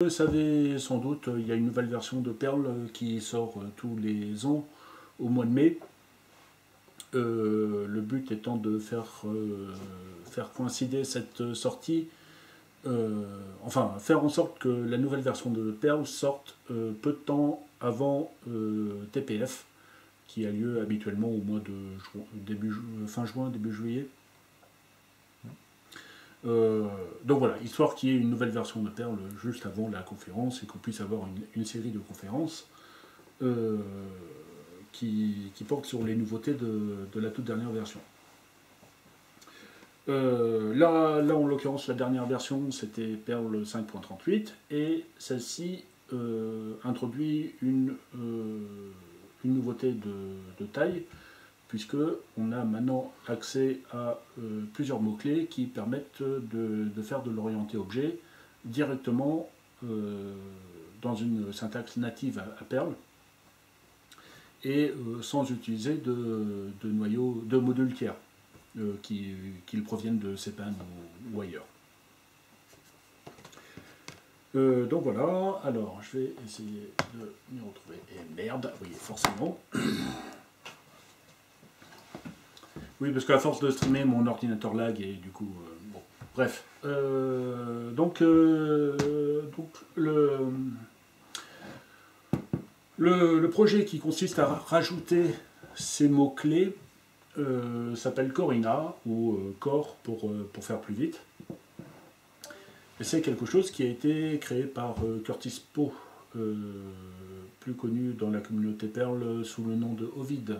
Vous le savez sans doute, il y a une nouvelle version de Perl qui sort tous les ans au mois de mai. le but étant de faire, faire coïncider cette sortie, enfin faire en sorte que la nouvelle version de Perl sorte peu de temps avant TPF, qui a lieu habituellement au mois de début, fin juin, début juillet. Euh, donc voilà, histoire qu'il y ait une nouvelle version de Perl juste avant la conférence et qu'on puisse avoir une, série de conférences euh, qui, portent sur les nouveautés de, la toute dernière version. Euh, là, là, en l'occurrence, la dernière version, c'était Perl 5.38 et celle-ci introduit une, une nouveauté de, taille, puisque on a maintenant accès à euh, plusieurs mots-clés qui permettent de, faire de l'orienté objet directement euh, dans une syntaxe native à, Perl et euh, sans utiliser de, de de modules tiers qu'ils proviennent de CPAN ou ailleurs. Donc voilà, alors je vais essayer de m'y retrouver. Et merde, oui, forcément. Oui, parce qu'à force de streamer, mon ordinateur lag et du coup, euh, bon, bref. Euh, donc, donc le, le, projet qui consiste à rajouter ces mots-clés s'appelle Corina, ou Core pour, pour faire plus vite c'est quelque chose qui a été créé par euh, Curtis Poe, euh, plus connu dans la communauté Perl sous le nom de Ovid.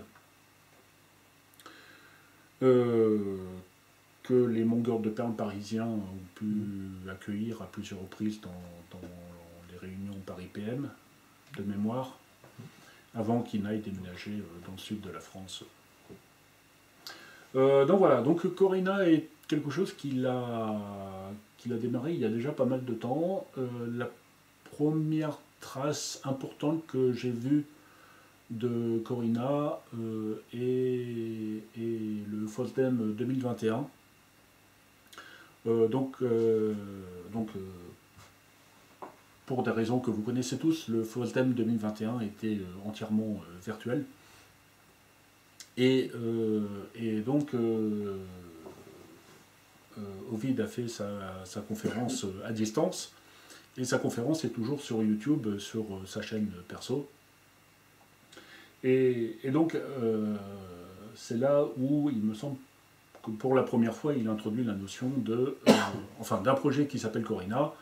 Euh, que les mongers de perles parisiens ont pu accueillir à plusieurs reprises dans, les réunions Paris PM de mémoire, avant qu'ils n'aillent déménager dans le sud de la France. donc voilà, donc Corina est quelque chose qu'il a démarré il y a déjà pas mal de temps. Euh, la première trace importante que j'ai vue de Corina euh, est, le FOSDEM 2021. Euh, donc, donc pour des raisons que vous connaissez tous, le FOSDEM 2021 était entièrement virtuel. Et, et donc euh, Ovid a fait sa, conférence euh, à distance. Et sa conférence est toujours sur YouTube, euh, sur sa chaîne perso. Et, donc, c'est là où il me semble que pour la première fois, il introduit la notion de, enfin, d'un projet qui s'appelle Corina,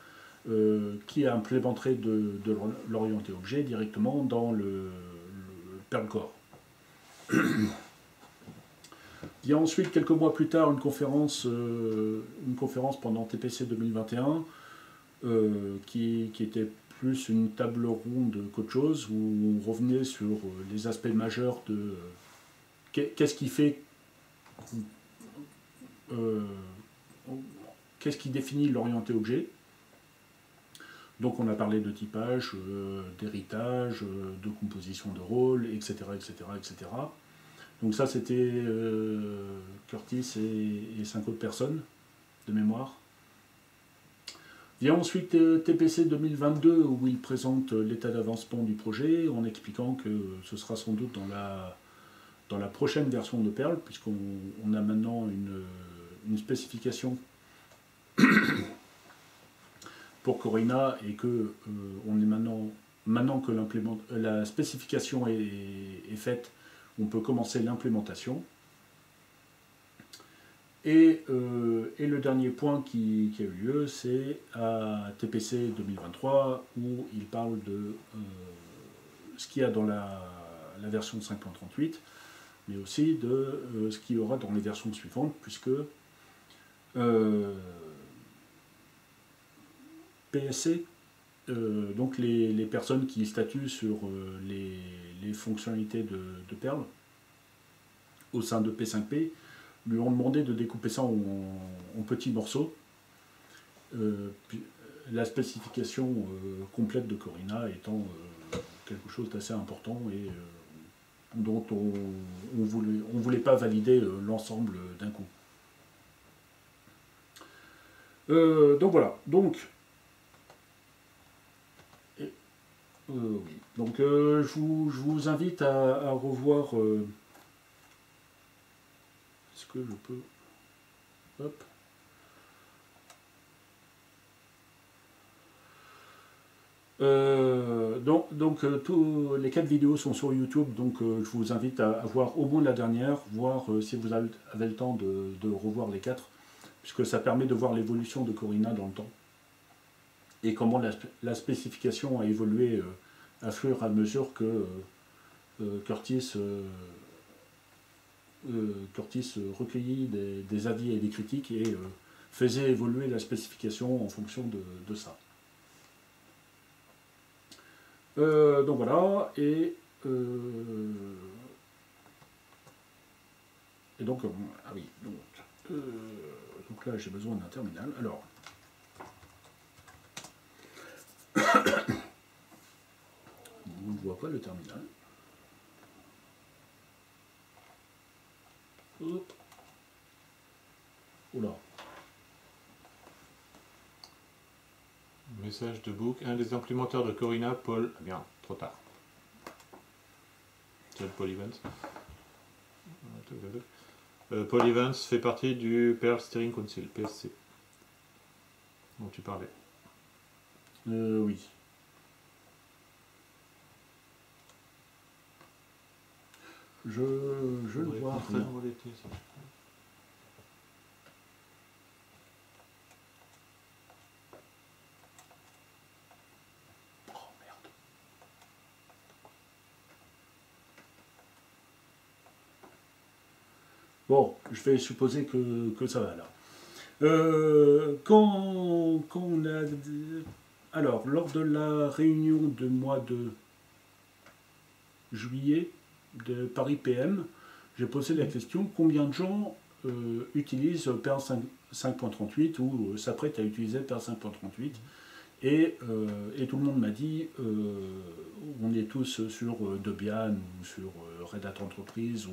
qui implémenterait de, de l'orienté objet directement dans le, le Perl Core. Il y a ensuite, quelques mois plus tard, une conférence, euh, une conférence pendant TPC 2021 euh, qui, était plus une table ronde qu'autre chose, où on revenait sur euh, les aspects majeurs de qu'est-ce qui fait, qu'est-ce qui définit l'orienté objet. Donc on a parlé de typage, d'héritage, de composition de rôle, etc., etc., etc. Donc ça, c'était euh, Curtis et, cinq autres personnes de mémoire. Vient ensuite euh, TPC 2022 où il présente euh, l'état d'avancement du projet en expliquant que ce sera sans doute dans la, dans la prochaine version de Perl, puisqu'on a maintenant une, une spécification pour Corina et que on est maintenant, maintenant que la spécification est, est faite, on peut commencer l'implémentation. Et, euh, le dernier point qui, a eu lieu, c'est à TPC 2023, où il parle de euh, ce qu'il y a dans la, version 5.38, mais aussi de euh, ce qu'il y aura dans les versions suivantes, puisque PSC, donc les, personnes qui statuent sur les, les fonctionnalités de, Perl au sein de P5P lui ont demandé de découper ça en, petits morceaux. Euh, la spécification euh, complète de Corina étant euh, quelque chose d'assez important et dont on ne voulait, pas valider l'ensemble d'un coup. donc voilà, donc. Donc je, vous, invite à, revoir. Est-ce que je peux. Hop. Euh, donc, donc euh, tous les quatre vidéos sont sur YouTube, donc euh, je vous invite à, voir au moins la dernière, voir si vous avez, le temps de, revoir les quatre, puisque ça permet de voir l'évolution de Corina dans le temps et comment la, spécification a évolué à fur et à mesure que Curtis, Curtis recueillit des, avis et des critiques et faisait évoluer la spécification en fonction de ça. Euh, donc voilà, et, euh, et donc, euh, ah oui, donc là j'ai besoin d'un terminal. Alors, on ne voit pas le terminal. Hop. Oula. Message de book. Un des implémenteurs de Corina, Paul. Ah bien, trop tard. C'est Paul Evans. Euh, Paul Evans fait partie du Perl Steering Council, PSC. Dont tu parlais. Euh, oui. Je, je le vois. Bon, je vais supposer que, ça va là. Euh, quand, on a. Alors, lors de la réunion de mois de juillet de Paris PM, j'ai posé la question combien de gens euh, utilisent PER 5.38 ou euh, s'apprêtent à utiliser PER 5.38 et, et, tout le monde m'a dit on est tous sur Debian ou sur Red Hat Enterprise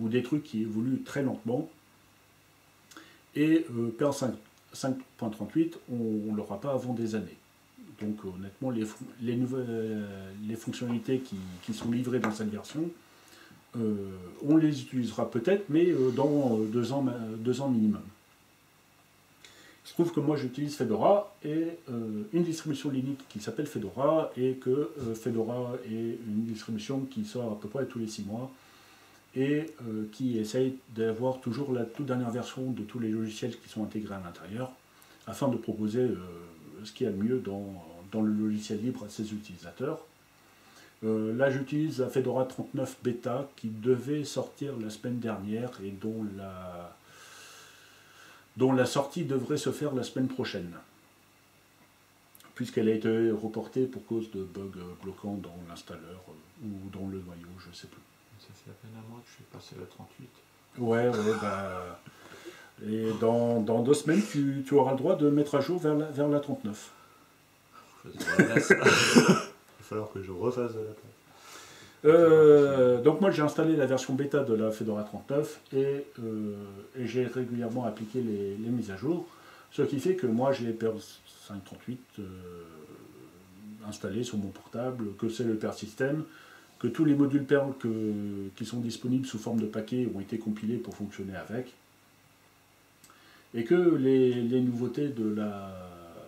ou des trucs qui évoluent très lentement. Et euh, PER 5.38, on ne l'aura pas avant des années. Donc honnêtement, les, les, nouvelles, euh, les fonctionnalités qui, sont livrées dans cette version, euh, on les utilisera peut-être, mais dans deux ans, deux ans minimum. Il se trouve que moi j'utilise Fedora et une distribution Linux qui s'appelle Fedora et que Fedora est une distribution qui sort à peu près tous les six mois et euh, qui essaye d'avoir toujours la toute dernière version de tous les logiciels qui sont intégrés à l'intérieur, afin de proposer euh, ce qu'il y a de mieux dans, le logiciel libre à ses utilisateurs. Euh, là, j'utilise la Fedora 39 Beta qui devait sortir la semaine dernière et dont la, dont la sortie devrait se faire la semaine prochaine, puisqu'elle a été reportée pour cause de bugs bloquants dans l'installeur ou dans le noyau, je ne sais plus ça fait à peine un mois que je suis passé la 38. Ouais, ouais, bah. Et dans, dans deux semaines, tu, tu, auras le droit de mettre à jour vers la, vers la 39. Il va falloir que je refasse la place. Euh, donc moi j'ai installé la version bêta de la Fedora 39 et, euh, et j'ai régulièrement appliqué les, mises à jour, ce qui fait que moi j'ai Perl 538 euh, installé sur mon portable, que c'est le Perl System, que tous les modules Perl qui sont disponibles sous forme de paquet ont été compilés pour fonctionner avec, et que les, nouveautés de, la,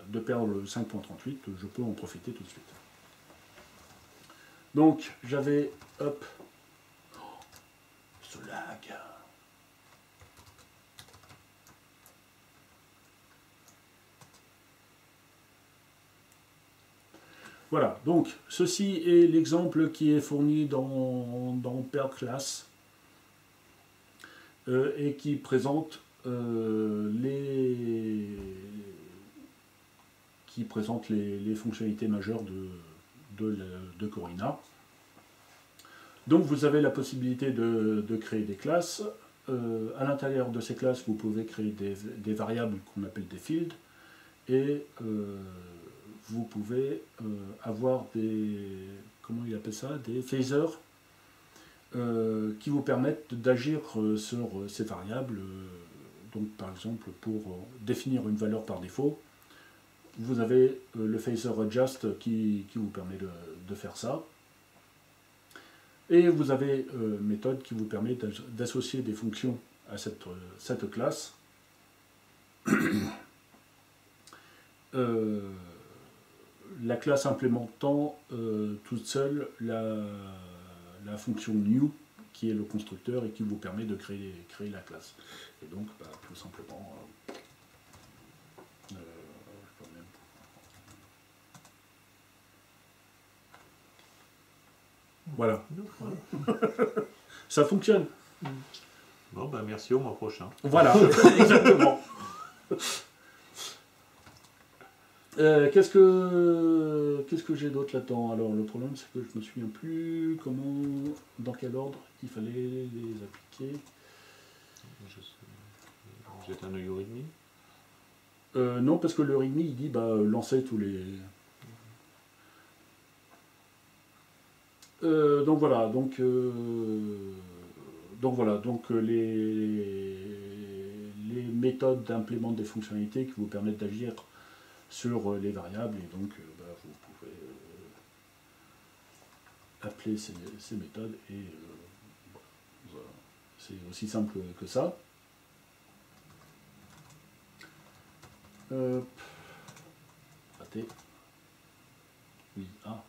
de Perl 5.38, je peux en profiter tout de suite. Donc j'avais, hop, ce lag. Voilà, donc ceci est l'exemple qui est fourni dans, dans Class euh, et qui présente euh, les qui présente les, fonctionnalités majeures de, Corina. Donc vous avez la possibilité de, créer des classes. Euh, à l'intérieur de ces classes, vous pouvez créer des, variables qu'on appelle des fields et vous pouvez euh, avoir des, comment il appelle ça, des phasers euh, qui vous permettent d'agir euh, sur ces variables. donc par exemple pour définir une valeur par défaut, vous avez euh, le phaser adjust qui, vous permet de faire ça. Et vous avez euh, méthode qui vous permet d'as- d'associer des fonctions à cette, euh, classe. Euh, la classe implémentant toute seule la, fonction new qui est le constructeur et qui vous permet de créer, créer la classe. Et donc, bah, tout simplement, euh, euh, je peux même- Voilà, ça fonctionne. Bon, ben merci au mois prochain. Voilà, exactement. Euh, qu'est-ce que qu'est-ce que j'ai d'autre là-dedans? Alors le problème c'est que je me souviens plus comment dans quel ordre il fallait les appliquer. Sais- Jette un œil au. Euh, non parce que le README il dit bah lancer tous les. Euh, donc voilà donc euh, donc voilà donc euh, les les méthodes d'implément des fonctionnalités qui vous permettent d'agir sur les variables et donc bah, vous pouvez appeler ces, méthodes et c'est aussi simple que ça. Oui, ah,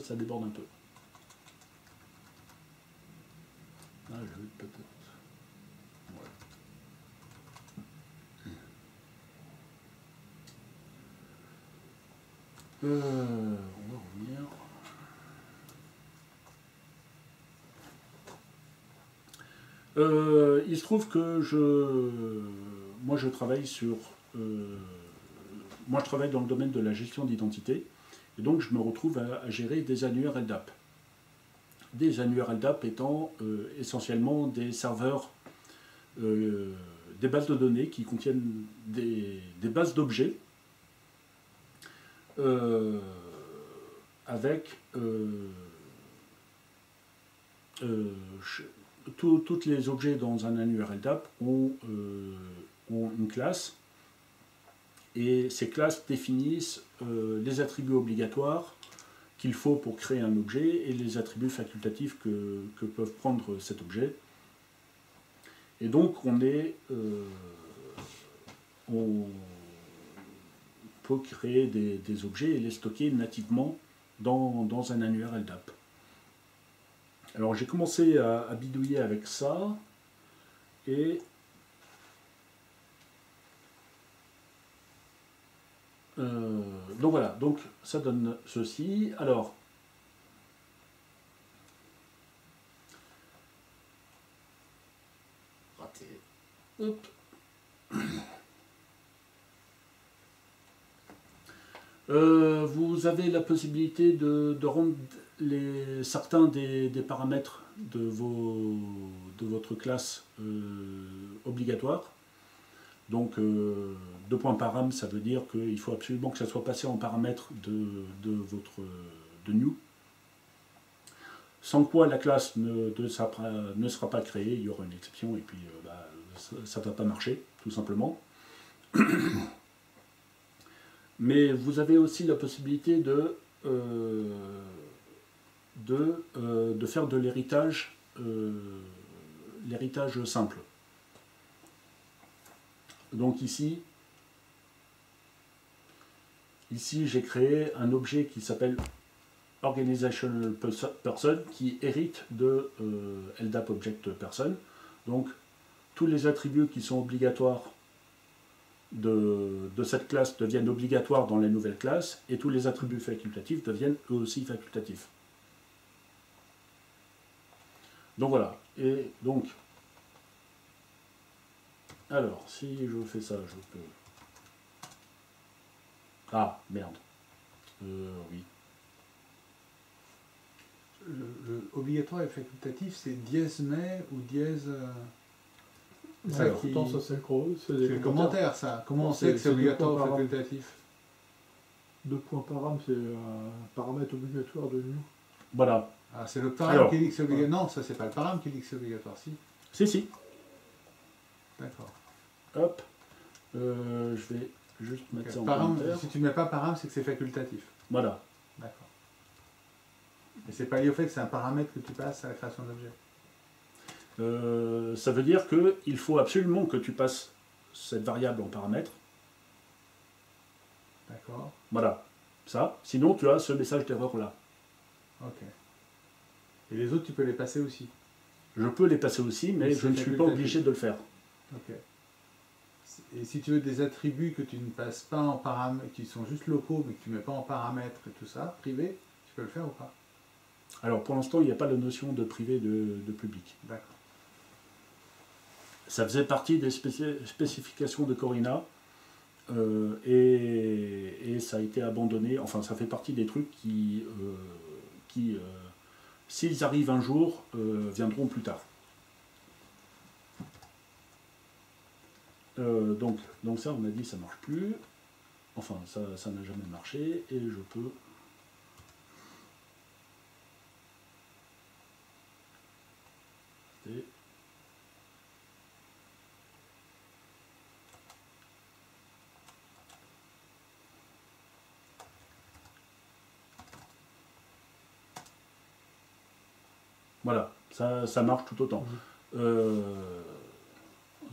ça déborde un peu. Ah, je vais peut-être. Euh, on va revenir. Euh, il se trouve que je, moi je travaille sur, euh, moi je travaille dans le domaine de la gestion d'identité et donc je me retrouve à, à gérer des annuaires LDAP. Des annuaires LDAP étant euh, essentiellement des serveurs, euh, des bases de données qui contiennent des, bases d'objets euh, avec tous toutes les objets dans un annuaire LDAP ont, une classe. Et ces classes définissent les attributs obligatoires qu'il faut pour créer un objet et les attributs facultatifs que, peuvent prendre cet objet. Et donc on est euh, on peut créer des, objets et les stocker nativement dans, dans un annuaire LDAP. Alors j'ai commencé à, à bidouiller avec ça et euh, donc voilà, donc ça donne ceci. Alors. Euh, vous avez la possibilité de, rendre les, certains des, des paramètres de, vos, de votre classe euh, obligatoires. Donc, euh, deux points param, ça veut dire qu'il faut absolument que ça soit passé en paramètre de, de votre de new. Sans quoi la classe ne, ne sera, pas, créée, il y aura une exception et puis euh, bah, ça ne va pas marcher, tout simplement. Mais vous avez aussi la possibilité de, euh, de, de faire de l'héritage l'héritage simple. Donc ici, ici j'ai créé un objet qui s'appelle Organizational Perso- Person qui hérite de euh, LDAP Object Person. Donc tous les attributs qui sont obligatoires de, cette classe deviennent obligatoires dans la nouvelle classe et tous les attributs facultatifs deviennent eux aussi facultatifs. Donc voilà. Alors, si je fais ça, je peux. Ah, merde. Euh, oui. Le, le obligatoire et facultatif, c'est dièse mais ou dièse. euh, ça qui- pourtant, ça c'est le, commentaire, ça. Comment on sait que c'est obligatoire ou facultatif Deux points par âme, c'est un paramètre obligatoire de nous. Voilà. Ah, c'est le param Alors. qui dit que c'est obligatoire. Non, ça, c'est pas le param qui dit que c'est obligatoire, si. Si, si. D'accord. Hop. Euh, je vais juste mettre ça en Param, commentaire. si tu ne mets pas param, c'est que c'est facultatif. Voilà. D'accord. Et c'est pas lié au fait que c'est un paramètre que tu passes à la création d'objets. Euh, ça veut dire qu'il faut absolument que tu passes cette variable en paramètre. D'accord. Voilà. Ça. Sinon, tu as ce message d'erreur là. Ok. Et les autres, tu peux les passer aussi. Je peux les passer aussi, mais Mais je ne suis pas obligé de le faire. Ok. Et si tu veux des attributs que tu ne passes pas en paramètre, qui sont juste locaux, mais que tu ne mets pas en paramètres et tout ça, privé, tu peux le faire ou pas? Alors pour l'instant, il n'y a pas la notion de privé de, de public. D'accord. Ça faisait partie des spéci- spécifications de Corina euh, et, et ça a été abandonné. Enfin, ça fait partie des trucs qui, euh, qui euh, s'ils arrivent un jour, viendront plus tard. Euh, donc, donc ça, on a dit, ça marche plus. Enfin, ça ça n'a jamais marché et je peux Et- Voilà, ça, ça marche tout autant. Euh,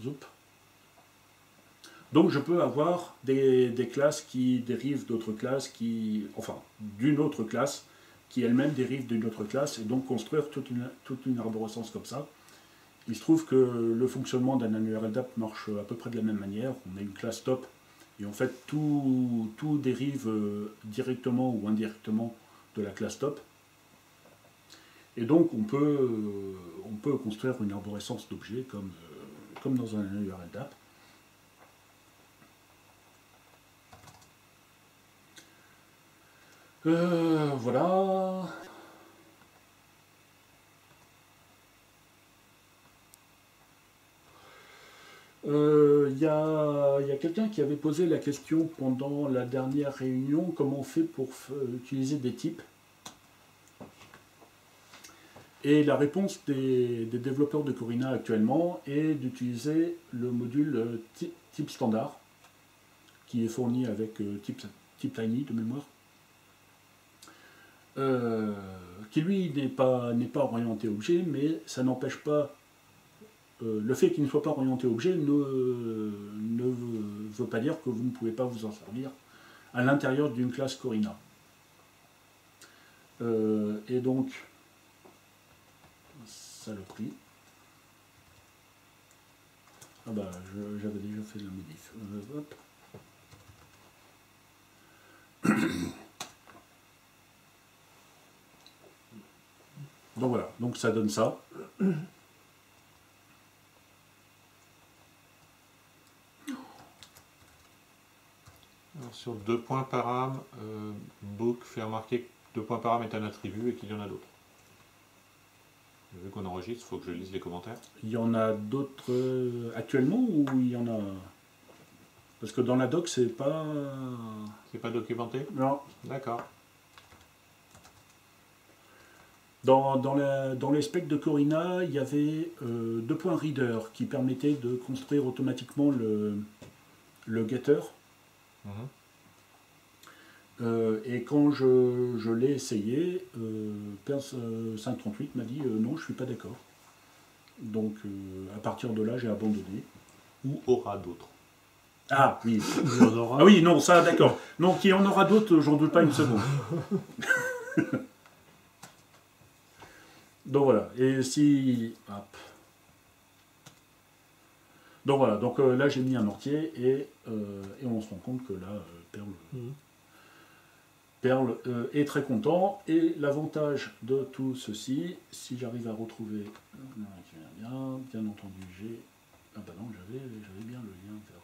zoup. Donc je peux avoir des, classes qui dérivent d'autres classes, qui, enfin d'une autre classe, qui elle-même dérive d'une autre classe, et donc construire toute une, arborescence comme ça. Il se trouve que le fonctionnement d'un annuaire LDAP marche à peu près de la même manière. On a une classe top, et en fait tout, dérive euh, directement ou indirectement de la classe top. Et donc on peut, euh, construire une arborescence d'objets comme, euh, dans un annuaire LDAP. Euh, voilà. Euh, Il y a, il y a quelqu'un qui avait posé la question pendant la dernière réunion, comment on fait pour f- utiliser des types? Et la réponse des, développeurs de Corina actuellement est d'utiliser le module euh, ty- type standard, qui est fourni avec euh, type tiny de mémoire. Euh, qui lui n'est pas, pas orienté objet, mais ça n'empêche pas. euh, le fait qu'il ne soit pas orienté objet ne, ne veut pas dire que vous ne pouvez pas vous en servir à l'intérieur d'une classe Corina. Euh, et donc, saloperie. Ah bah, j'avais déjà fait la modif. Hop. Donc voilà, donc ça donne ça. Alors, sur deux points param, euh, Book fait remarquer que deux points param est un attribut et qu'il y en a d'autres. Vu qu'on enregistre, il faut que je lise les commentaires. Il y en a d'autres euh, actuellement ou il y en a? Parce que dans la doc, c'est pas. C'est pas documenté? Non. D'accord. Dans, dans, la- dans les specs de Corina, il y avait euh, deux points reader qui permettaient de construire automatiquement le, le getter. Mhm. Euh, et quand je, je l'ai essayé, euh, Perse euh, 538 m'a dit euh, non, je suis pas d'accord. Donc euh, à partir de là, j'ai abandonné. Ou aura d'autres. Ah oui. En aura. Ah oui, non, ça d'accord. Non, qu'il y en aura d'autres, j'en doute pas une seconde. donc voilà. Et si. hop. Donc voilà, donc euh, là j'ai mis un mortier et, euh, et on se rend compte que là, euh, Perle, Mhm. Perle est très content. Et l'avantage de tout ceci, si j'arrive à retrouver. Bien, bien entendu, j'ai. Ah bah non, j'avais j'avais bien le lien vers.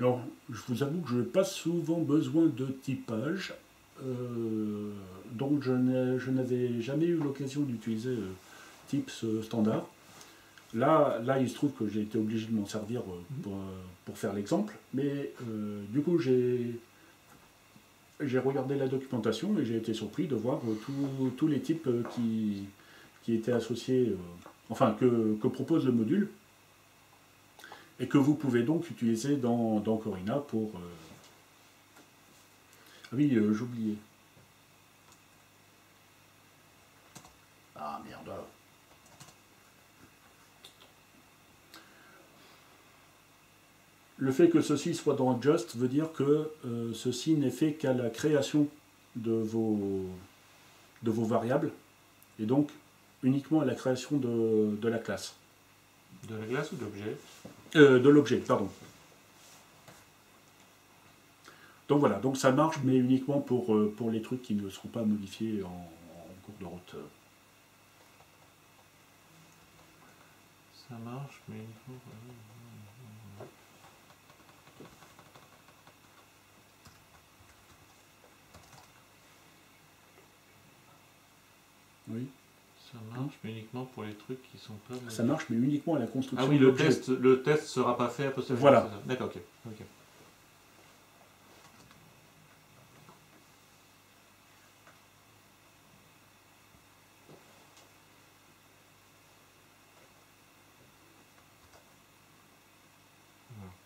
Alors, je vous avoue que je n'ai pas souvent besoin de typage, euh, donc je n'avais jamais eu l'occasion d'utiliser euh, Tips euh, standard. Là, là, il se trouve que j'ai été obligé de m'en servir euh, pour, euh, pour faire l'exemple, mais du coup, j'ai regardé la documentation et j'ai été surpris de voir tous- tous les types qui, qui étaient associés, enfin, que, que propose le module et que vous pouvez donc utiliser dans, Corina pour... euh, Ah oui, euh, j'oubliais. Ah merde. Le fait que ceci soit dans Just veut dire que euh, ceci n'est fait qu'à la création de vos, de vos variables et donc uniquement à la création de, de la classe. De la glace ou d'objet Euh, de l'objet, pardon. Donc voilà, donc ça marche, mais uniquement pour, euh, pour les trucs qui ne seront pas modifiés en, en cours de route. Ça marche, mais il faut... Oui. Ça marche, mais uniquement pour les trucs qui sont pas... Ça marche, mais uniquement à la construction Ah oui, le test, le test sera pas fait à posteriori. Voilà. D'accord, ok. ok.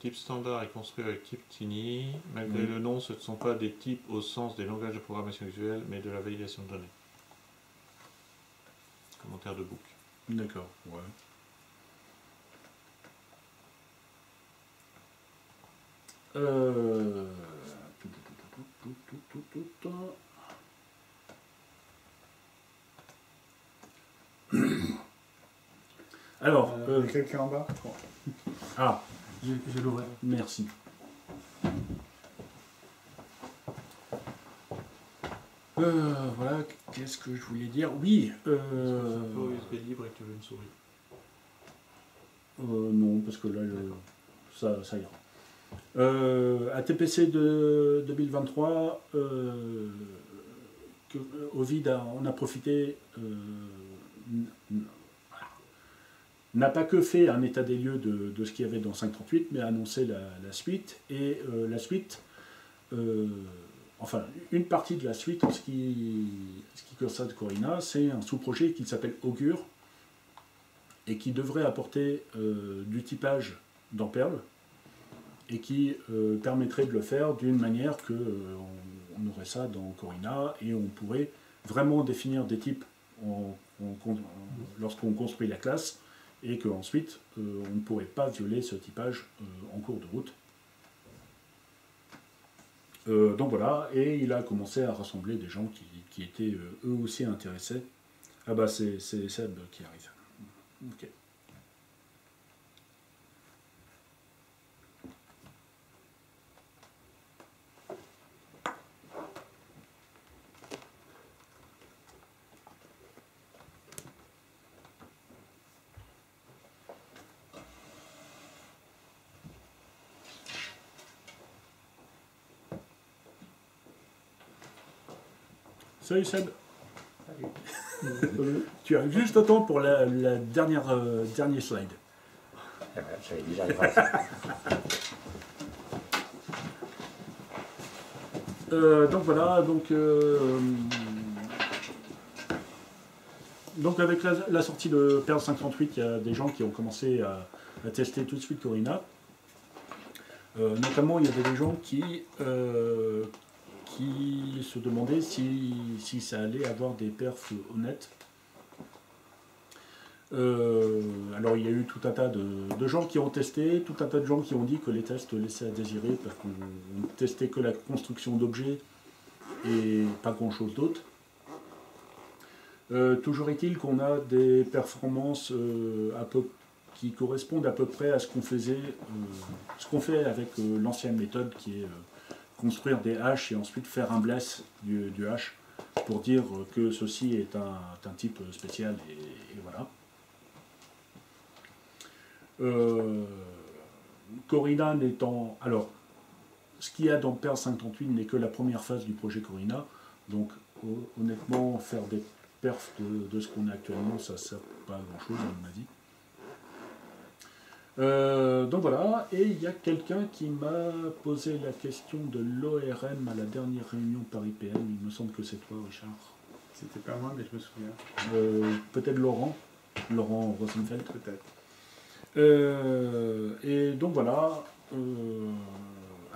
Type standard est construit avec type Tiny. Malgré Oui. le nom, ce ne sont pas des types au sens des langages de programmation visuelle, mais de la validation de données. Commentaire de book. D'accord, ouais. Euh... Alors, Euh, euh, quelqu'un en bas ah, Je, je l'ouvre. merci. Euh, voilà, qu'est-ce que je voulais dire? Oui, euh, C'est USB libre et que tu veux une souris. Euh, non, parce que là, je- ça, ça ira. Euh, ATPC de 2023, euh, que, euh, Ovid, a, on a profité, euh, n'a pas que fait un état des lieux de, de ce qu'il y avait dans 538, mais a annoncé la, la suite. Et la suite, enfin, une partie de la suite en ce qui, ce qui concerne Corina, c'est un sous-projet qui s'appelle Augure et qui devrait apporter euh, du typage dans Perl et qui euh, permettrait de le faire d'une manière que euh, on, aurait ça dans Corina et on pourrait vraiment définir des types lorsqu'on construit la classe et qu'ensuite on ne pourrait pas violer ce typage en cours de route. Euh, donc voilà, et il a commencé à rassembler des gens qui, qui étaient euh, eux aussi intéressés. Ah bah c'est Seb qui arrive. Salut Seb. Tu arrives juste à temps pour la, la dernière euh, dernier slide. J'avais ça. Euh, donc voilà, donc, euh, donc avec la, la sortie de Perl 538, il y a des gens qui ont commencé à, à tester tout de suite Corina. Euh, notamment, il y avait des gens qui, qui se demandaient si, si ça allait avoir des perfs honnêtes. Euh, alors il y a eu tout un tas de, gens qui ont testé, tout un tas de gens qui ont dit que les tests laissaient à désirer parce qu'on on testait que la construction d'objets et pas grand chose d'autre. Euh, toujours est-il qu'on a des performances euh, qui correspondent à peu près à ce qu'on faisait, ce qu'on fait avec l'ancienne méthode qui est construire des haches et ensuite faire un bless du, hash pour dire que ceci est un, type spécial et, voilà. Euh, Corina n'étant. Alors, ce qu'il y a dans Perl 538 n'est que la première phase du projet Corina. Donc ho- honnêtement, faire des perfs de, ce qu'on a actuellement, ça ne sert pas à grand chose à mon avis. Euh, donc voilà, et il y a quelqu'un qui m'a posé la question de l'ORM à la dernière réunion Paris PM. Il me semble que c'est toi, Richard. C'était pas moi, mais je me souviens. Euh, Peut-être Laurent, Laurent Rosenfeld. Peut-être. Euh, et donc voilà. euh,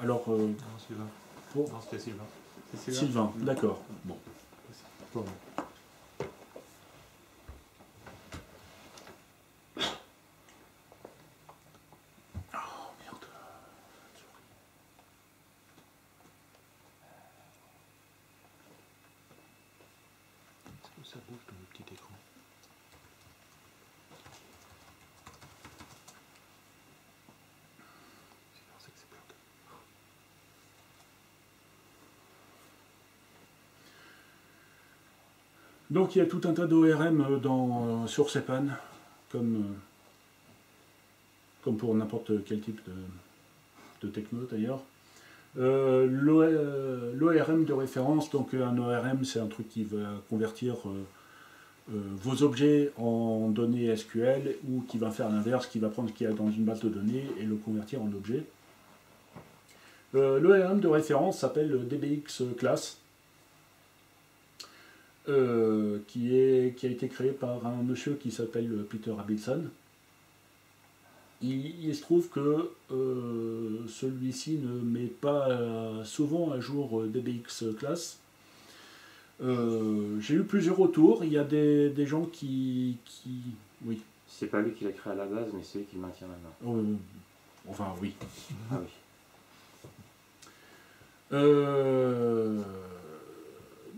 alors, euh, Non, Sylvain. pour Non, c'était Sylvain. C'est Sylvain, d'accord. Bon moi. Oh merde. Est-ce que ça bouge dans le petit écran Sinon, c'est que c'est bloqué. Donc il y a tout un tas d'ORM euh, euh, sur comme, euh, comme pour n'importe quel type de, techno d'ailleurs. L'O- L'ORM de référence, donc un ORM c'est un truc qui va convertir vos objets en données SQL ou qui va faire l'inverse, qui va prendre ce qu'il y a dans une base de données et le convertir en objet. L'ORM de référence s'appelle DBX Class. Euh, qui, est, qui a été créé par un monsieur qui s'appelle Peter Abelson. Il, il se trouve que euh, celui-ci ne met pas euh, souvent à jour DBX Class. Euh, J'ai eu plusieurs retours. Il y a des, des gens qui, qui. Oui. C'est pas lui qui l'a créé à la base, mais c'est lui qui le maintient maintenant. Enfin, oui. Ah oui. Euh,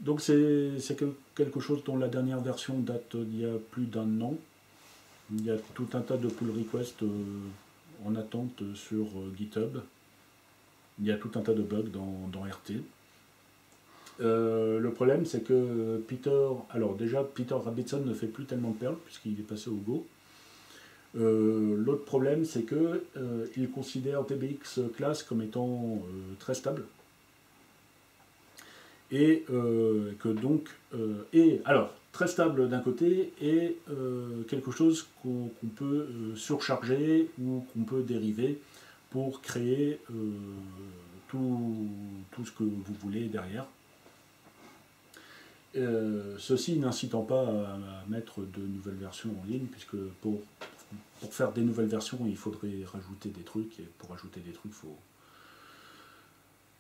donc c'est c'est quel- quelque chose dont la dernière version date d'il y a plus d'un an. Il y a tout un tas de pull requests euh, en attente sur euh, GitHub. Il y a tout un tas de bugs dans, RT. Euh, le problème c'est que Peter, alors déjà Peter Rabbitson ne fait plus tellement de Perl puisqu'il est passé au Go. L'autre problème c'est que il considère DBX class comme étant très stable et euh, que donc euh, alors très stable d'un côté et euh, quelque chose qu'on peut surcharger ou qu'on peut dériver pour créer tout, tout ce que vous voulez derrière. Ceci n'incitant pas à, à mettre de nouvelles versions en ligne, puisque pour, pour faire des nouvelles versions, il faudrait rajouter des trucs, et pour rajouter des trucs, il faut,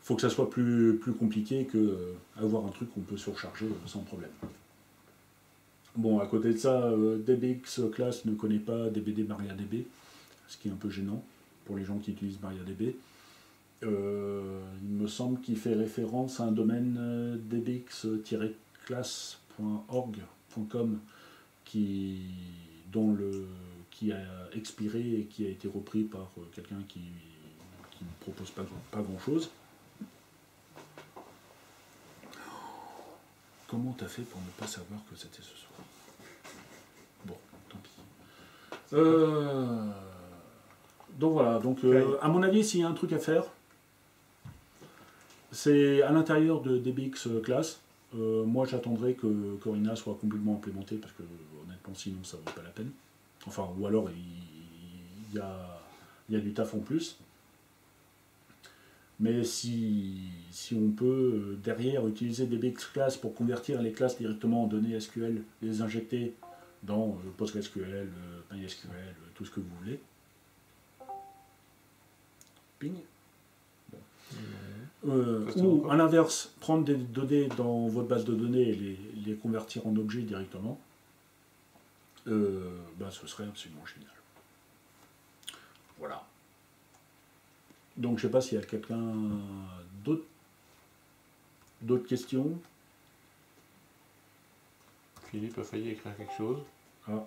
faut que ça soit plus, plus compliqué que euh, avoir un truc qu'on peut surcharger euh, sans problème. Bon, à côté de ça, euh, DBX Class ne connaît pas DBD MariaDB, ce qui est un peu gênant pour les gens qui utilisent MariaDB. Euh, il me semble qu'il fait référence à un domaine euh, dbx-class.org.com qui, dont le, qui a expiré et qui a été repris par euh, quelqu'un qui, qui ne propose pas, pas grand-chose. Comment t'as fait pour ne pas savoir que c'était ce soir? Bon, tant pis. Euh, donc voilà, donc euh, à mon avis, s'il y a un truc à faire, c'est à l'intérieur de DBX Class. Euh, moi, j'attendrai que Corina soit complètement implémentée parce que honnêtement, sinon, ça vaut pas la peine. Enfin, ou alors il, il y, a, il y a du taf en plus. Mais si, si on peut euh, derrière utiliser DBX Class pour convertir les classes directement en données SQL, les injecter dans euh, PostgreSQL, euh, MySQL, tout ce que vous voulez. Ping. Euh, ou à l'inverse, prendre des données dans votre base de données et les, les convertir en objets directement, euh, ben, ce serait absolument génial. Voilà. Donc je sais pas s'il y a quelqu'un d'autre d'autres questions. Philippe a failli écrire quelque chose. Ah.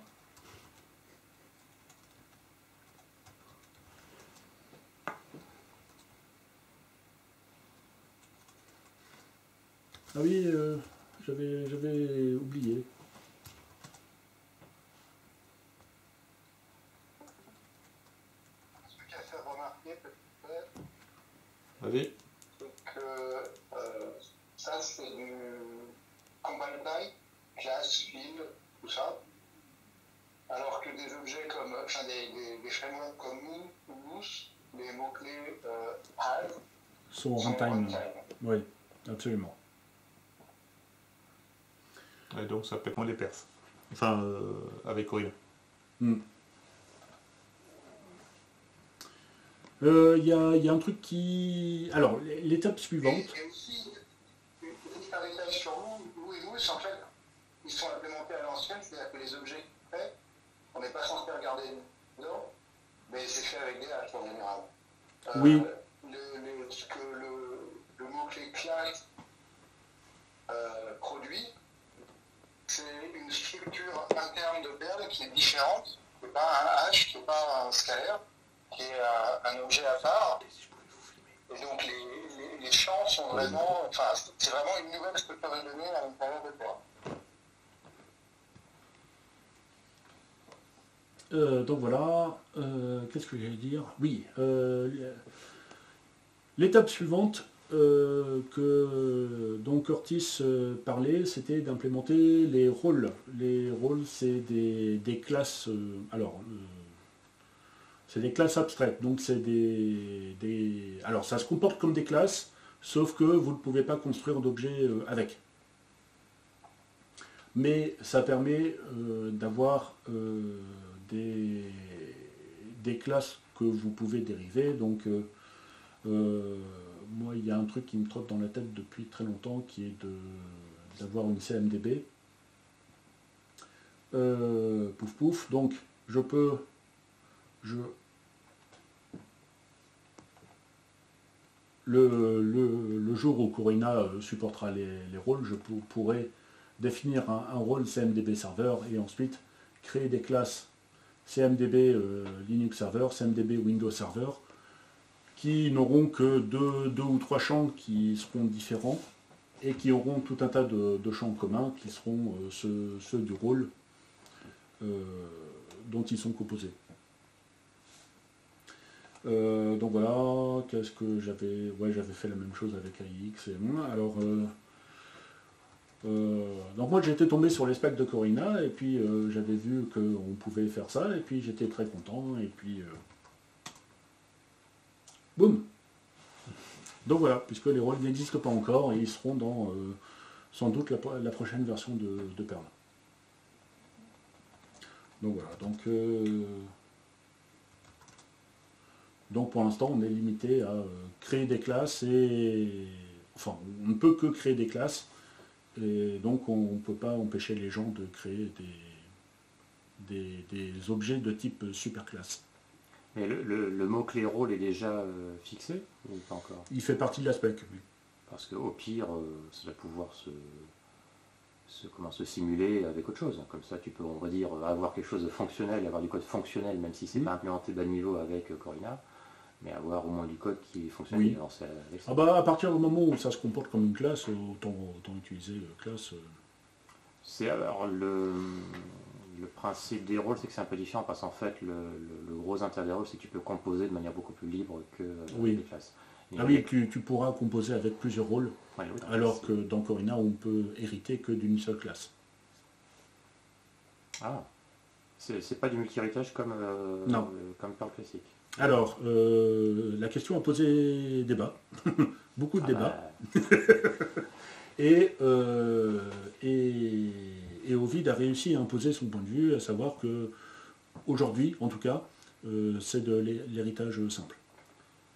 Ah oui, euh, j'avais j'avais oublié. Ce qu'à faire remarquer peut-être, Vas-y. C'est du combat de taille, classe, ville, tout ça. Alors que des objets comme, enfin des, des, des frameworks comme Moose, les mots-clés euh, have, Sont runtime. Oui, absolument. Et donc ça pète moins les perfs. Enfin, euh, avec. Euh, Il y, a, il y a un truc qui... Alors, l'étape suivante... Et, et aussi, une sur Lou, Lou et Moose, en fait, ils sont implémentés à l'ancienne, c'est-à-dire que les objets faits, on n'est pas censé regarder dedans, mais c'est fait avec des haches en général. Euh, Oui. Le, le- ce que le, le mot-clé class euh, produit, c'est une structure interne de Perl qui est différente, qui n'est pas un hash, qui n'est pas un scalaire, qui est un, un objet à part. Et donc les, les, les champs sont vraiment, enfin c'est vraiment une nouvelle structure de données à l'intérieur de Perl. Euh, donc voilà, euh, qu'est-ce que j'allais dire? Oui, euh, l'étape suivante euh, que donc Curtis parlait, c'était d'implémenter les rôles. Les rôles, c'est des, des classes. euh, alors, euh, c'est des classes abstraites. Donc c'est des. Alors ça se comporte comme des classes, sauf que vous ne pouvez pas construire d'objets euh, avec. Mais ça permet euh, d'avoir euh, des, classes que vous pouvez dériver. Donc, moi, il y a un truc qui me trotte dans la tête depuis très longtemps qui est d'avoir une CMDB. Pouf pouf. Donc, je peux. Le, jour où Corina euh, supportera les, les rôles, je pour- pourrai définir un, rôle CMDB serveur et ensuite créer des classes CMDB euh, Linux Server, CMDB Windows Server, qui n'auront que deux, ou trois champs qui seront différents et qui auront tout un tas de, champs communs qui seront euh, ceux, du rôle dont ils sont composés. Euh, donc voilà, qu'est-ce que j'avais. Ouais, j'avais fait la même chose avec AIX et moi. Alors. euh, euh, donc moi j'étais tombé sur les specs de Corina et puis euh, j'avais vu qu'on pouvait faire ça et puis j'étais très content et puis euh, boum donc voilà puisque les rôles n'existent pas encore et ils seront dans sans doute la, pro- la prochaine version de, de donc voilà donc donc pour l'instant on est limité à euh, créer des classes et enfin on ne peut que créer des classes et donc on ne peut pas empêcher les gens de créer des, des, des objets de type superclasse. Mais le, le- le mot-clé rôle est déjà euh, fixé ou pas encore? Il fait partie de la spec. oui. Parce qu'au pire, euh, ça va pouvoir se, se- comment, se simuler avec autre chose. Comme ça, tu peux, on va dire, avoir quelque chose de fonctionnel, avoir du code fonctionnel, même si c'est Mhm. pas implémenté bas niveau avec euh, Corina, mais avoir au moins du code qui. Oui. Alors, ça. Ah bah à partir du moment où ça se comporte comme une classe, autant, autant utiliser classe. euh. C'est alors le, le principe des rôles, c'est que c'est un peu différent parce qu'en fait, le, le- le gros intérêt des rôles, c'est que tu peux composer de manière beaucoup plus libre que euh, Oui. les classes. Et Ah oui, avec- tu, tu pourras composer avec plusieurs rôles, ouais, oui, alors que dans Corina on peut hériter que d'une seule classe. Ah, c'est pas du multi-héritage comme, Non. euh, comme Perl classique. Alors, euh, la question a posé débat, beaucoup de Ah débats. bah, Et, euh, et, et Ovid a réussi à imposer son point de vue, à savoir que aujourd'hui, en tout cas, euh, c'est de l'hé- l'héritage simple.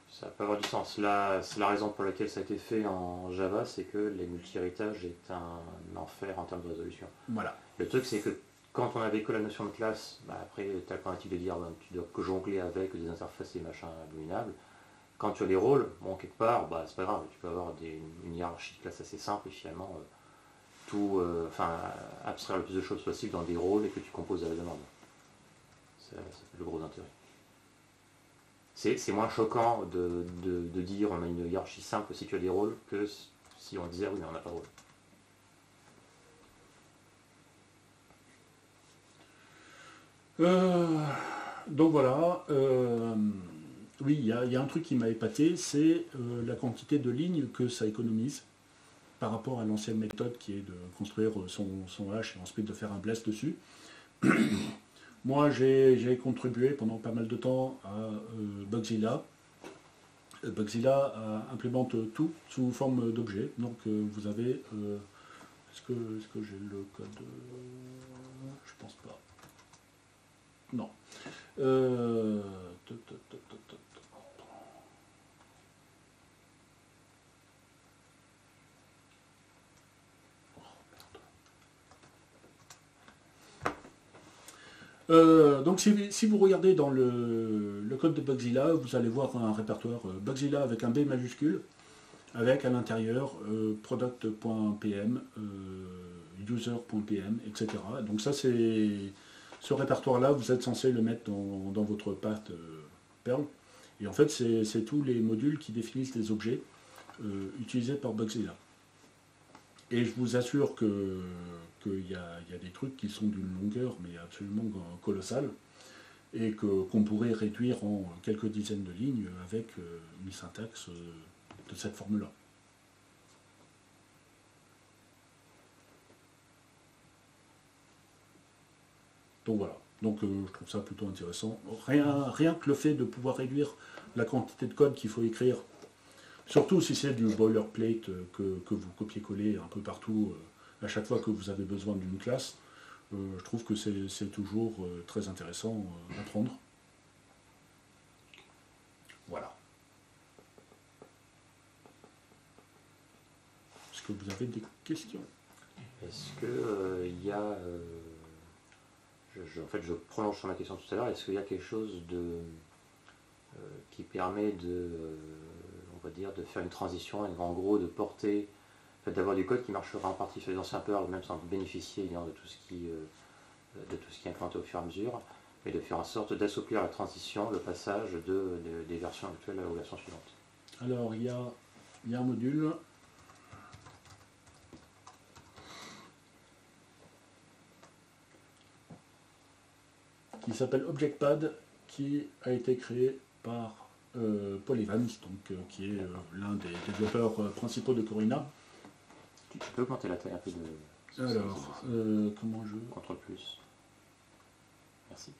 ça peut avoir du sens. Là, c'est la raison pour laquelle ça a été fait en Java, c'est que les multi-héritages est un enfer en termes de résolution. Voilà. Le truc, c'est que quand on avait que la notion de classe, bah, après, tu as le de dire ben, tu dois que jongler avec des interfaces et machins abominables. Quand tu as les rôles, bon, quelque part, bah, c'est pas grave, tu peux avoir des- une hiérarchie de classe assez simple et finalement euh, tout, euh, enfin, abstraire le plus de choses possible dans des rôles et que tu composes à la demande. C'est le gros intérêt. C'est c'est moins choquant de, de- de dire on a une hiérarchie simple si tu as des rôles que si on disait oui mais on n'a pas de rôle. Donc voilà. euh, oui, il y, a- un truc qui m'a épaté, c'est euh, la quantité de lignes que ça économise par rapport à l'ancienne méthode qui est de construire son, son et ensuite de faire un blast dessus. Moi, j'ai contribué pendant pas mal de temps à euh, Bugzilla. Euh, Bugzilla euh, implémente tout sous forme d'objet. Donc, euh, vous avez. euh, Est-ce que, est que j'ai le code? Euh, Je pense pas. Non. Euh. Euh, donc si, vous regardez dans le, code de Bugzilla, vous allez voir un répertoire euh, Bugzilla avec un B majuscule, avec à l'intérieur product.pm, user.pm, etc. Donc ça c'est ce répertoire-là, vous êtes censé le mettre dans, dans votre path euh, Perl. Et en fait c'est tous les modules qui définissent les objets euh, utilisés par Bugzilla. Et je vous assure que qu'il y, a- y a des trucs qui sont d'une longueur mais absolument colossale et que qu'on pourrait réduire en quelques dizaines de lignes avec euh, une syntaxe de cette forme-là. Donc voilà. Donc euh, je trouve ça plutôt intéressant. Rien, rien que le fait de pouvoir réduire la quantité de code qu'il faut écrire, surtout si c'est du boilerplate euh, que, que vous copiez-collez un peu partout euh, à chaque fois que vous avez besoin d'une classe, je trouve que c'est toujours très intéressant à prendre. Voilà. Est-ce que vous avez des questions? Est-ce qu'il y a. je, en fait, je prolonge sur ma question tout à l'heure. Est-ce qu'il y a quelque chose de, euh, qui permet de, euh, on va dire, de faire une transition, en gros, de porter, d'avoir du code qui marchera en partie sur les anciens Perl, même sans bénéficier de tout ce qui, euh, de tout ce qui est implanté au fur et à mesure, mais de faire en sorte d'assouplir la transition, le passage de- des versions actuelles aux versions suivantes? Alors, il y a, il y a un module. Qui s'appelle ObjectPad, qui a été créé par euh, Paul Evans, donc, euh, qui est euh, l'un des développeurs euh, principaux de Corina. Tu, tu peux augmenter la taille un peu de. Alors, comment je... Contrôle plus. Merci.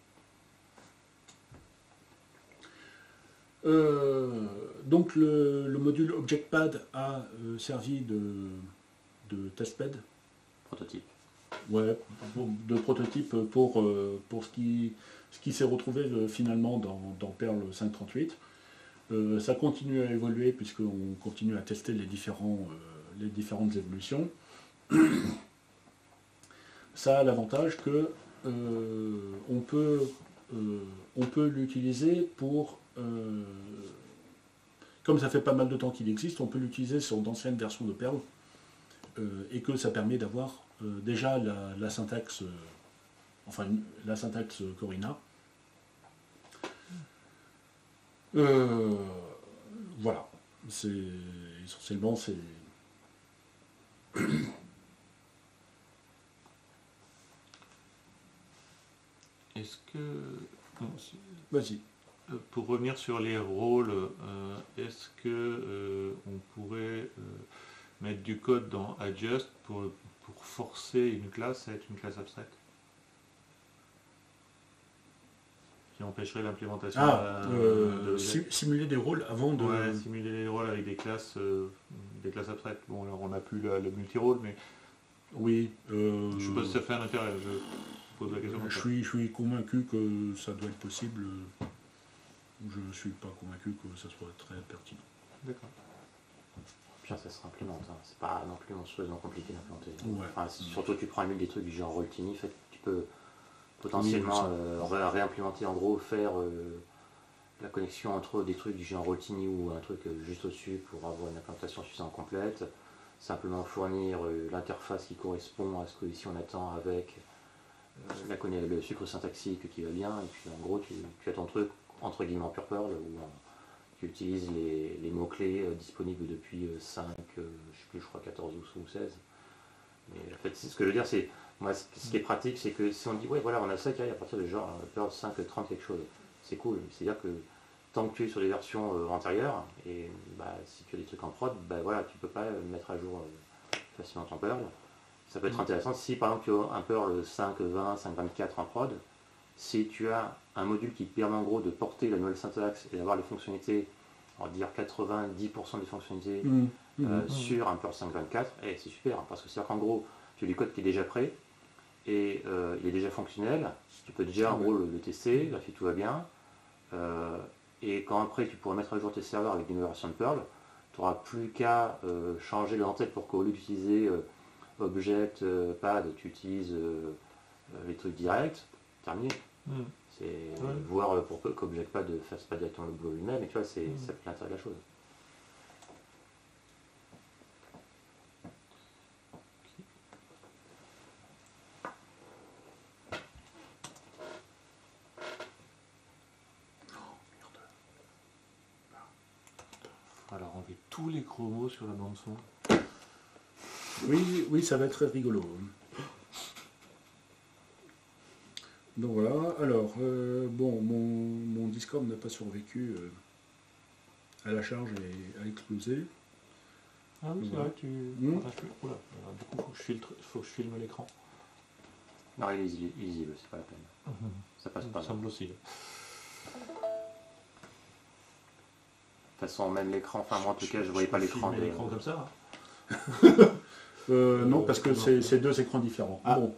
Donc le, le module ObjectPad a servi de, de testbed, Prototype. Ouais, de prototype pour, euh, pour ce qui, ce qui s'est retrouvé euh, finalement dans, dans Perl 5.38. Euh, ça continue à évoluer puisqu'on continue à tester les, différents, les différentes évolutions. Ça a l'avantage que on peut, on peut l'utiliser pour comme ça fait pas mal de temps qu'il existe, on peut l'utiliser sur d'anciennes versions de Perl et que ça permet d'avoir euh, déjà la, la syntaxe, euh, enfin la syntaxe Corina. Euh, voilà, c'est essentiellement c'est Est-ce que. vas-y. Pour revenir sur les rôles, est-ce que on pourrait mettre du code dans adjust pour, pour forcer une classe à être une classe abstraite Qui empêcherait l'implémentation Ah, euh, de- simuler des rôles avant de. Ouais, simuler les rôles avec des classes, euh, des classes abstraites. Bon, alors on n'a plus la- le multi-rôle, mais Oui. euh, je suppose que ça fait un intérêt. Je pose la question. Je suis, je suis convaincu que ça doit être possible. Je ne suis pas convaincu que ça soit très pertinent. D'accord. Ça se réimplémente, hein. c'est pas non plus monstrueusement compliqué d'implanter. Ouais. Enfin, si- surtout tu prends un des trucs du genre Roltini, en fait, tu peux potentiellement euh, ré- réimplémenter, en gros, faire euh, la connexion entre des trucs du genre Roltini ou un truc euh, juste au-dessus pour avoir une implantation suffisamment complète. Simplement fournir l'interface qui correspond à ce que ici on attend avec la le sucre syntaxique qui va bien, et puis en gros tu, tu as ton truc entre guillemets en pure Perl où euh, tu utilises les, les mots-clés euh, disponibles depuis euh, 5, euh, je sais plus, je crois 14 ou ou 16. Mais en fait, c'est ce que je veux dire, c'est moi ce, ce qui est pratique, c'est que si on dit ouais voilà on a ça qui arrive à partir de genre euh, Perl 5, 30 quelque chose, c'est cool. C'est-à-dire que tant que tu es sur des versions euh, antérieures, et bah, si tu as des trucs en prod, bah voilà, tu peux pas euh, mettre à jour euh, facilement ton Perl. Ça peut être Mhm. intéressant si par exemple tu as un Perl 5.20, 5.24 en prod, si tu as un module qui permet en gros de porter la nouvelle syntaxe et d'avoir les fonctionnalités, on va dire 90% des fonctionnalités Mhm. euh, Mhm. sur un Perl 5.24, et c'est super, hein, parce que c'est-à-dire qu'en gros, tu as du code qui est déjà prêt, et euh, il est déjà fonctionnel, tu peux déjà en Ah ouais. gros le, le tester, vérifier que tout va bien, euh, et quand après tu pourras mettre à jour tes serveurs avec une nouvelle version de Perl, tu n'auras plus qu'à changer le en-tête pour qu'au lieu d'utiliser Object, Pad, tu utilises les trucs directs, terminé. C'est Ouais. voir pour peu qu'Object Pad ne fasse pas directement le boulot lui-même, et tu vois, c'est Mm. ça fait l'intérêt de la chose. Alors enlever tous les chromos sur la bande son. Oui, oui, ça va être rigolo. Donc voilà, alors, euh, bon, mon, mon Discord n'a pas survécu euh, à la charge et à exploser. Ah oui, c'est vrai, tu. Attends, je... Oula, en a beaucoup, faut que je filtre, faut que je filme l'écran. Non, il est illisible, c'est pas la peine. Ça passe Ça pas. me semble aussi. De toute façon, même l'écran, enfin moi en tout cas, je voyais pas l'écran de... l'écran comme ça. hein. Euh, non, Euh, parce que c'est c'est deux écrans différents. Ah. Bon.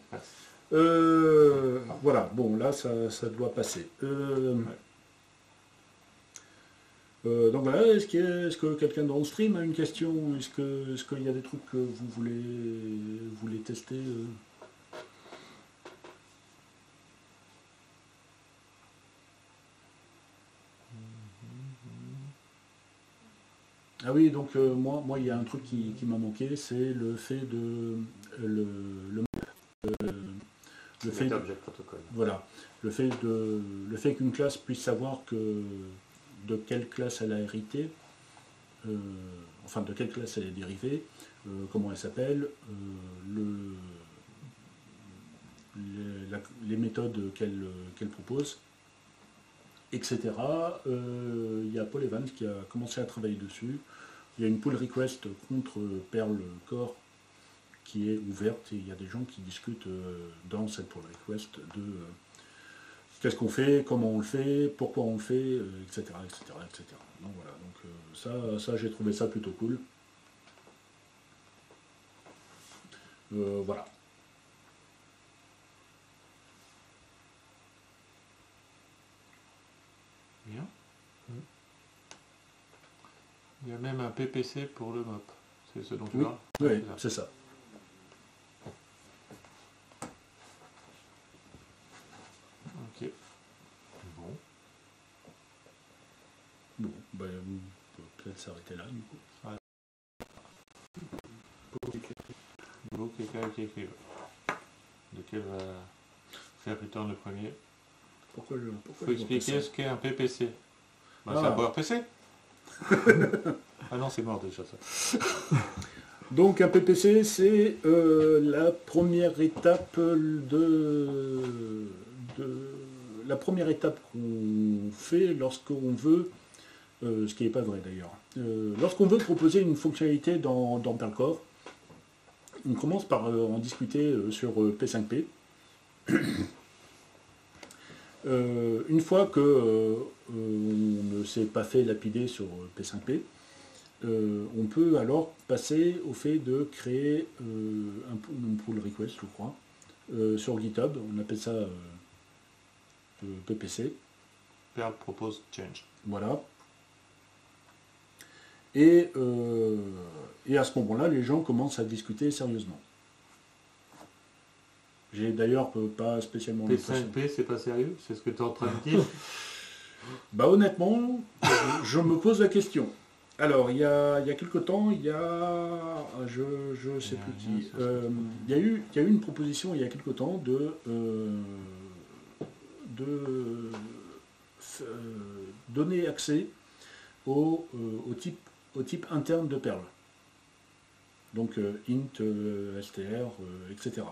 Euh, voilà, bon, là, ça, ça doit passer. Euh, euh, donc voilà, est-ce qu'il a- est-ce que quelqu'un dans le stream a une question Est-ce que- est-ce qu'il y a des trucs que vous voulez, voulez tester euh? Ah oui, donc moi, moi, il y a un truc qui, qui m'a manqué, c'est le fait de le, le fait Protocol. voilà, le fait de le fait qu'une classe puisse savoir que de quelle classe elle a hérité, euh, enfin de quelle classe elle est dérivée, euh, comment elle s'appelle, euh, le les, méthodes qu'elle propose, etc. Il y a Paul Evans qui a commencé à travailler dessus. Il y a une pull request contre Perl Core qui est ouverte et il y a des gens qui discutent euh, dans cette pull request de euh, qu'est-ce qu'on fait, comment on le fait, pourquoi on le fait, etc., etc., etc. Donc voilà, donc euh, ça, ça j'ai trouvé ça plutôt cool. Euh, voilà. Bien. Il y a même un PPC pour le MOP. C'est ce dont tu Oui. parles? Oui, c'est ça. Ok. Bon. On peut peut-être s'arrêter là du coup. Quelqu'un qui écrive. Lequel va faire return le premier? Pourquoi. Il Pourquoi faut expliquer ce qu'est un PPC. Bah, Ah. C'est un PowerPC Ah non, c'est mort déjà ça. Donc un PPC, c'est euh, la première étape de, de- la première étape qu'on fait lorsqu'on veut, euh, ce qui n'est pas vrai d'ailleurs, euh, lorsqu'on veut proposer une fonctionnalité dans, dans Perl Core, on commence par euh, en discuter sur euh, P5P. Euh, une fois que on ne s'est pas fait lapider sur euh, P5P, euh, on peut alors passer au fait de créer un, pull- request, je crois, sur GitHub. On appelle ça PPC. Perl propose change. Voilà. Et, euh, et à ce moment-là, les gens commencent à discuter sérieusement. J'ai d'ailleurs pas spécialement l'impression. P5P, c'est pas sérieux C'est ce que tu es en train de dire Bah honnêtement, je, me pose la question. Alors, il y a, il y a quelque temps, il y a, je ne sais plus qui, euh, il, y a eu, il y a eu une proposition il y a quelque temps de, euh, de euh, donner accès au, au, type, au type interne de Perl. Donc euh, int, euh, str, euh, etc.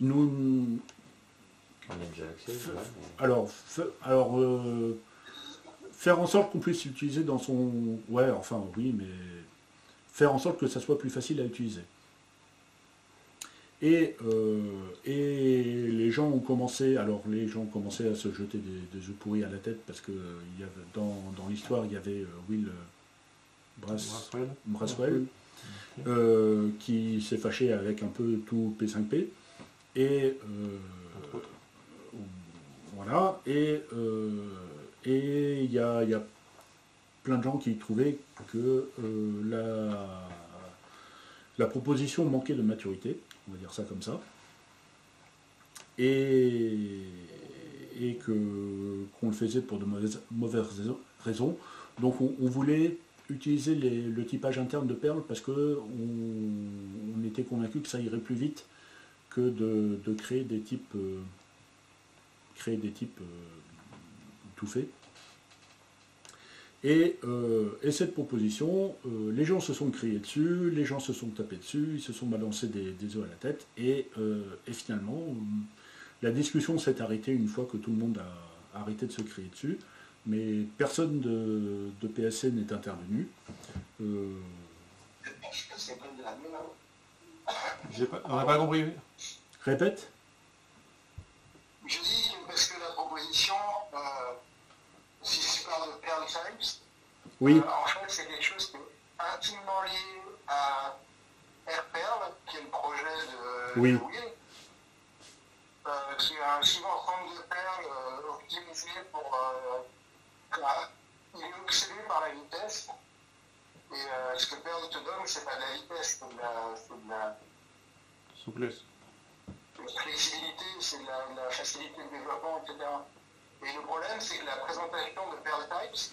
Nous, On a déjà accès. F- ouais, alors, alors faire en sorte qu'on puisse l'utiliser dans son. Ouais, enfin, oui, mais faire en sorte que ça soit plus facile à utiliser. Et, et les gens ont commencé, alors les gens ont commencé à se jeter des, des œufs pourris à la tête parce que il y avait, dans, dans l'histoire, il y avait Will Brass- Braswell. Euh, qui s'est fâché avec un peu tout P5P. Et euh, voilà. Et euh, et il y a, y a plein de gens qui trouvaient que la, la proposition manquait de maturité, on va dire ça comme ça, et, et que qu'on le faisait pour de mauvaises, mauvaises raisons- raisons. Donc on, on voulait utiliser le typage interne de Perl parce que on, était convaincu que ça irait plus vite que de, créer des types euh, des types euh, tout faits. Et, euh, et cette proposition, les gens se sont criés dessus, les gens se sont tapés dessus, ils se sont balancés des, œufs à la tête, et, et finalement, la discussion s'est arrêtée une fois que tout le monde a arrêté de se crier dessus, mais personne de, de PSC n'est intervenu. Euh, C'est comme de la pas- On n'a pas compris. répète Je dis que parce que la proposition, euh, si tu parles de Pearl Times, Oui, euh, en fait c'est quelque chose qui est intimement lié à AirPerl, qui est le projet de, Oui. de. Euh, c'est un ciment centre de perles euh, optimisé pour. Il est obsédé par la vitesse. Et euh, ce que Perl te donne, c'est pas de la vitesse, c'est de la, c'est de la, Souplesse. de la flexibilité, c'est de la, de la facilité de développement, etc. Et le problème, c'est que la présentation de Perl Types,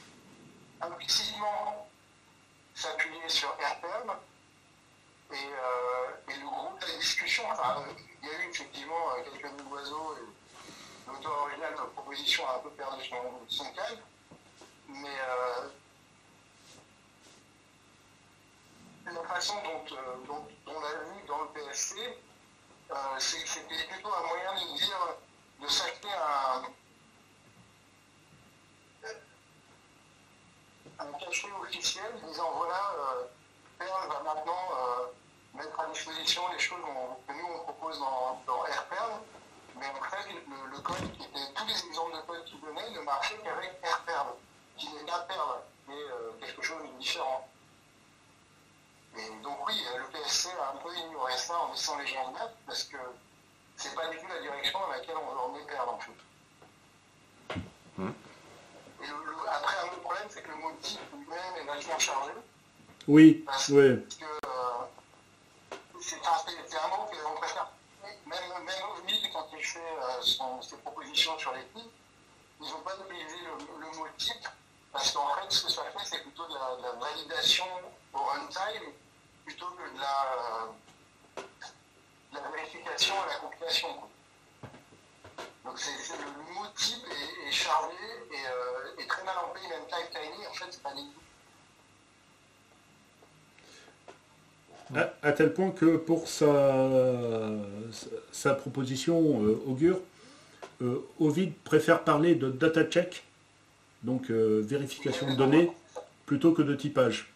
implicitement, s'appuyait sur AirPerl, et, euh, et le groupe de la discussion, enfin, euh, il y a eu effectivement quelques nuits d'oiseaux, et l'auteur original de la proposition a un peu perdu son, son calme, mais euh, la façon dont, euh, dont, on l'a vu dans le PSC, euh, c'était plutôt un moyen de dire, de s'acheter un, un cachet officiel disant voilà, euh, Perl va maintenant mettre à disposition les choses que nous on propose dans, dans AirPerl, mais en fait le, le code qui était, tous les exemples de code qu'il donnait ne marchaient qu'avec AirPerl, qui n'est pas Perl, mais euh, quelque chose de différent. Et donc oui, euh, le PSC a un peu ignoré ça en laissant les gens mettre, parce que c'est pas du tout la direction dans laquelle on veut emmener Perl en fait. Hmm. Et le- le- après, un autre problème, c'est que le mot type lui-même est vachement chargé. oui, Parce oui. que euh, c'est un mot qu'on préfère. Même, même Ovid, quand il fait euh, son- ses propositions sur les types, ils n'ont pas utilisé le, le mot type, parce qu'en fait, ce que ça fait, c'est plutôt de la, validation au runtime, plutôt que de la, vérification à la compilation. Donc c'est le, mot type est, est chargé et, euh, très mal employé, même type tiny, en fait, c'est pas À, à tel point que pour sa proposition euh, augure, euh, Ovid préfère parler de data check, donc euh, vérification de données, plutôt que de typage.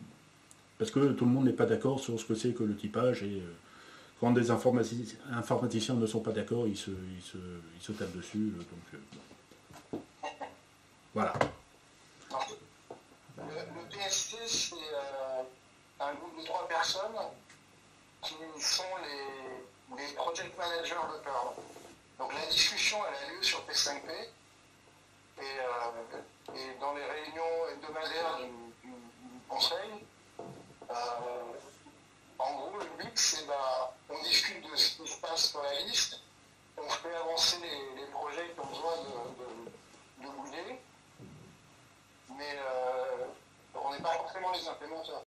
Parce que tout le monde n'est pas d'accord sur ce que c'est que le typage et euh, quand des informati- informaticiens ne sont pas d'accord, ils se, tapent dessus. euh, voilà. Le, le PST, c'est un groupe de trois personnes qui sont les, project managers de Perl. Donc la discussion, elle a lieu sur P5P. Et, euh, et dans les réunions hebdomadaires du, conseil, euh, en gros, le but, c'est bah, on discute de ce qui se passe dans la liste, on fait avancer les, projets qui ont besoin de, de, mais euh, on n'est pas forcément les implémenteurs.